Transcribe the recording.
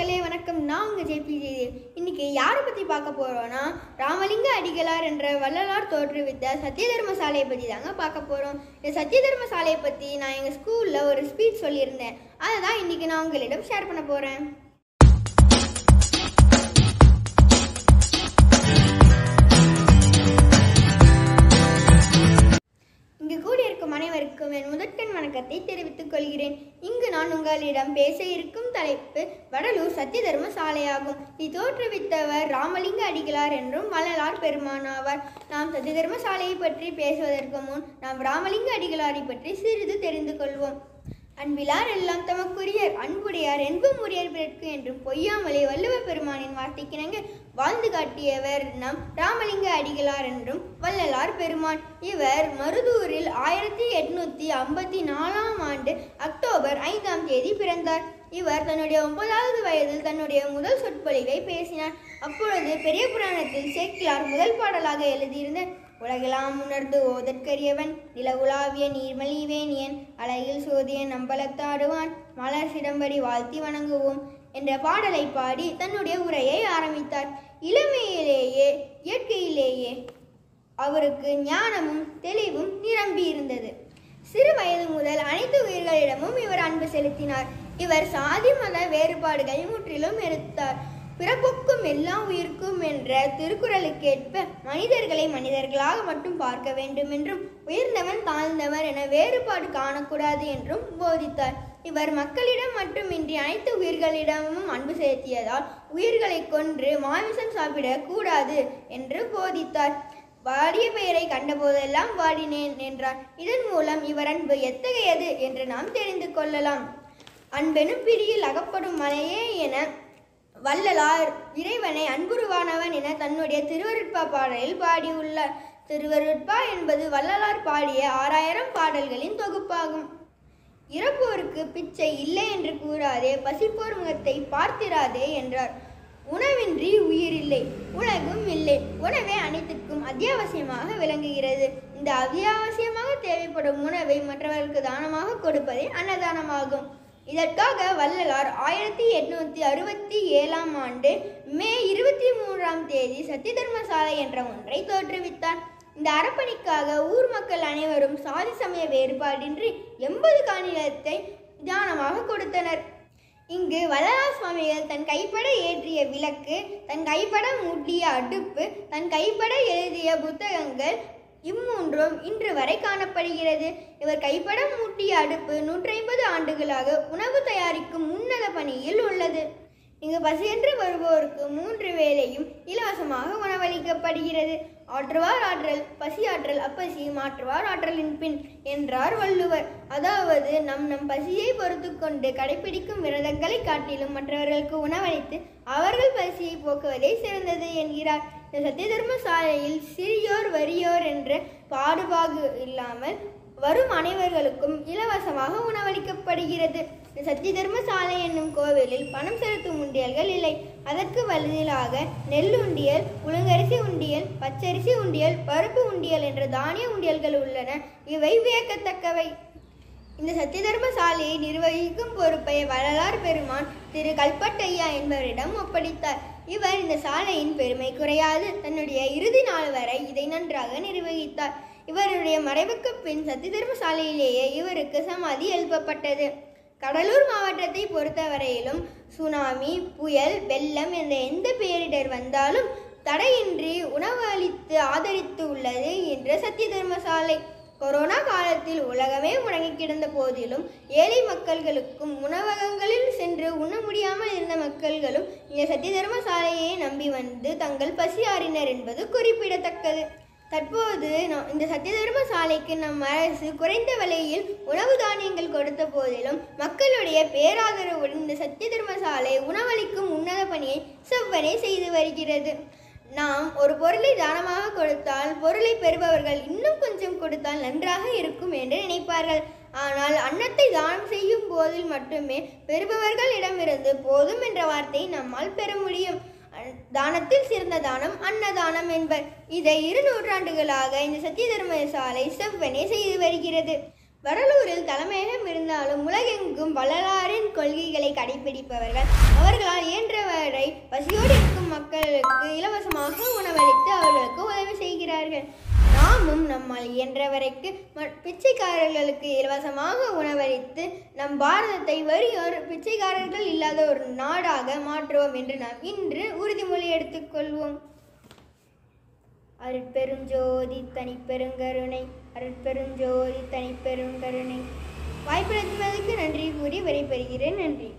மக்களே வணக்கம். நான் உங்கள் ஜேபி ஜெயதேவ். இன்னைக்கு யாரை பற்றி பார்க்க போகிறோன்னா ராமலிங்க அடிகளார் என்ற வள்ளலார் தோற்றுவித்த சத்திய தர்ம சாலையை பற்றி தாங்க பார்க்க போகிறோம் இந்த சத்திய தர்ம சாலையை பற்றி நான் எங்கள் ஸ்கூலில் ஒரு ஸ்பீச் சொல்லியிருந்தேன். அதை தான் இன்னைக்கு நான் உங்களிடம் ஷேர் பண்ண போகிறேன் இங்கு கூடியிருக்கும் அனைவருக்கும் என் முதற்கண் வணக்கத்தை தெரிவித்துக் கொள்கிறேன். இங்கு நான் உங்களிடம் பேச இருக்கும் தலைப்பு வடலூர் சத்திய தர்ம சாலையாகும் இது தோற்றுவித்தவர் ராமலிங்க அடிகளார் என்றும் வள்ளலார் பெருமானாவார். நாம் சத்திய தர்ம சாலையை பற்றி பேசுவதற்கு முன் நாம் ராமலிங்க அடிகளாரை பற்றி சிறிது தெரிந்து கொள்வோம். அன்பிலார் எல்லாம் தமக்குரியர் அன்புடையார் என்பும் உரியர் பிறர்க்கு என்றும் பொய்யாமலே வள்ளுவ பெருமானின் வார்த்தைக்கிணங்க வாழ்ந்து காட்டியவர் நம் ராமலிங்க அடிகளார் என்றும் வள்ளலார் பெருமான். இவர் மருதூரில் ஆயிரத்தி எட்நூத்தி ஐம்பத்தி நாலாம் ஆண்டு அக்டோபர் ஐந்தாம் தேதி பிறந்தார். இவர் தன்னுடைய ஒன்பதாவது வயதில் தன்னுடைய முதல் சொற்பொழிவை பேசினார். அப்பொழுது பெரிய புராணத்தில் சேக்கிலார் முதல் பாடலாக எழுதியிருந்த உலகெல்லாம் உணர்ந்து ஓதற்கரியவன் நில உலாவிய நீர்மலிவேனியன் அலையில் சோதியன் நம்பலத்தாடுவான் மலர் சிடம்படி வாழ்த்தி வணங்குவோம் என்ற பாடலை பாடி தன்னுடைய உரையை ஆரம்பித்தார். இளமையிலேயே இயற்கையிலேயே அவருக்கு ஞானமும் தெளிவும் நிரம்பியிருந்தது. சிறு வயது முதல் அனைத்து உயிர்களிடமும் இவர் அன்பு செலுத்தினார். இவர் சாதி மத வேறுபாடுகளை முற்றிலும் எடுத்தார் பிறப்புக்கும் எல்லா உயிருக்கும் என்ற திருக்குறளுக்கேற்ப மனிதர்களை மனிதர்களாக மட்டும் பார்க்க வேண்டும் என்றும் உயர்ந்தவன் தாழ்ந்தவர் என வேறுபாடு காணக்கூடாது என்றும் போதித்தார். இவர் மக்களிடம் மட்டுமின்றி அனைத்து உயிர்களிடமும் அன்பு செலுத்தியதால் உயிர்களை கொன்று மாமிசம் சாப்பிடக் கூடாது என்று போதித்தார். வாடிய பெயரை கண்டபோதெல்லாம் வாடினேன் என்றார். இதன் மூலம் இவர் அன்பு எத்தகையது என்று நாம் தெரிந்து கொள்ளலாம். அன்பெனும் பிரியில் அகப்படும் மலையே என வள்ளலார் இறைவனை அன்புருவானவன் என தன்னுடைய திருவருட்பா பாடலில் பாடியுள்ளார் திருவருட்பா என்பது வள்ளலார் பாடிய ஆறாயிரம் பாடல்களின் தொகுப்பாகும். இறப்போருக்கு பிச்சை இல்லை என்று கூறாதே பசிப்போர் முகத்தை பார்த்திராதே என்றார். உணவின்றி உயிரில்லை உலகும் இல்லை. உணவே அனைத்திற்கும் அத்தியாவசியமாக விளங்குகிறது. இந்த அத்தியாவசியமாக தேவைப்படும் உணவை மற்றவர்களுக்கு தானமாக கொடுப்பதே அன்னதானமாகும். இதற்காக வள்ளலார் ஆயிரத்தி எட்நூத்தி அறுபத்தி ஏழாம் ஆண்டு மே இருபத்தி மூன்றாம் தேதி சத்திய தர்மசாலை என்ற ஒன்றை தோற்றுவித்தார். இந்த அறப்பணிக்காக ஊர் மக்கள் அனைவரும் சாதி சமய வேறுபாடின்றி எண்பது காணிலத்தை தியானமாக கொடுத்தனர். இங்கு வள்ளலார் சுவாமிகள் தன் கைப்பட ஏற்றிய விளக்கு தன் கைப்பட மூட்டிய அடுப்பு தன் கைப்பட எழுதிய புத்தகங்கள் இம்மூன்றும் இன்று வரை காணப்படுகிறது. இவர் கைப்படம் மூட்டிய அடுப்பு நூற்றி ஐம்பது ஆண்டுகளாக உணவு தயாரிக்கும் உன்னத பணியில் உள்ளது. இங்கு பசியென்று வருபவருக்கு மூன்று வேலையும் இலவசமாக உணவளிக்கப்படுகிறது. ஆற்றுவார் ஆற்றல் பசி ஆற்றல் அப்பசி மாற்றுவார் ஆற்றலின் பின் என்றார் வள்ளுவர். அதாவது நம் நம் பசியை பொறுத்து கொண்டு கடைபிடிக்கும் விரதங்களை காட்டிலும் மற்றவர்களுக்கு உணவளித்து அவர்கள் பசியை போக்குவதே சிறந்தது என்கிறார். இந்த சத்திய தர்ம சாலையில் சிறியோர் வறியோர் என்ற பாடுபாடு இல்லாமல் வரும் அனைவர்களுக்கும் இலவசமாக உணவளிக்கப்படுகிறது. இந்த சத்திய தர்ம சாலை என்னும் கோவிலில் பணம் செலுத்தும் உண்டியல்கள் இல்லை. அதற்கு பதிலாக நெல் உண்டியல் புழுங்கரிசி உண்டியல் பச்சரிசி உண்டியல் பருப்பு உண்டியல் என்ற தானிய உண்டியல்கள் உள்ளன. இவை வியக்கத்தக்கவை. இந்த சத்தியதர்ம சாலையை நிர்வகிக்கும் பொறுப்பை வள்ளலார் பெருமான் திரு கல்பட்டையா என்பவரிடம் ஒப்படைத்தார். இவர் இந்த சாலையின் பெருமை குறையாது. தன்னுடைய இறுதி நாள் வரை இதை நன்றாக நிர்வகித்தார். இவருடைய மறைவுக்கு பின் சத்தியதர்ம சாலையிலேயே இவருக்கு சமாதி எழுப்பப்பட்டது. கடலூர் மாவட்டத்தை பொறுத்தவரையிலும் சுனாமி புயல் வெள்ளம் என்ற எந்த பேரிடர் வந்தாலும் தடையின்றி உணவு அளித்து ஆதரித்து உள்ளது என்ற சத்தியதர்ம சாலை கொரோனா காலத்தில் உலகமே முடங்கி கிடந்த போதிலும் ஏழை மக்கள்களுக்கும் உணவகங்களில் சென்று உண்ண முடியாமல் இருந்த மக்கள்களும் இந்த சத்தியதர்ம சாலையை நம்பி வந்து தங்கள் பசி ஆறினர் என்பது குறிப்பிடத்தக்கது. தற்போது இந்த சத்தியதர்ம சாலைக்கு நம் அரசு குறைந்த விலையில் உணவு தானியங்கள் கொடுத்த போதிலும் மக்களுடைய பேராதரவுடன் இந்த சத்தியதர்ம சாலை உணவளிக்கும் உன்னத பணியை செவ்வனே செய்து வருகிறது. நாம் ஒரு பொருளை தானமாக கொடுத்தால் பொருளை பெறுபவர்கள் இன்னும் கொஞ்சம் கொடுத்தால் நன்றாக இருக்கும் என்று நினைப்பார்கள். ஆனால் அன்னத்தை தானம் செய்யும் போதில் மட்டுமே பெறுபவர்களிடமிருந்து போதும் என்ற வார்த்தையை நம்மால் பெற முடியும். தானத்தில் சிறந்த தானம் அன்னதானம் என்பர். இதை இரு நூற்றாண்டுகளாக இந்த சத்திய தர்ம சாலை செவ்வனே செய்து வருகிறது. வடலூரில் தலைமையகம் இருந்தாலும் உலகெங்கும் வள்ளலாரின் கொள்கைகளை கடைபிடிப்பவர்கள் அவர்களால் இயன்றவரை பசியோடு மக்களுக்கு இலவசமாக உணவளித்து அவர்களுக்கு உதவி செய்கிறார்கள். நாமும் நம்மால் இயன்றவரைக்கு ம- பிச்சைக்காரர்களுக்கு இலவசமாக உணவளித்து நம் பாரதத்தை வறியோர் பிச்சைக்காரர்கள் இல்லாத ஒரு நாடாக மாற்றுவோம் என்று நாம் இன்று உறுதிமொழி எடுத்துக்கொள்வோம். அருட்பெருஞ்சோதி தனிப்பெருங்கருணை அருட்பெருஞ்சோதி தனிப்பெருங்கருணை வாய்ப்பு நன்றி கூறி விடைபெறுகிறேன். நன்றி.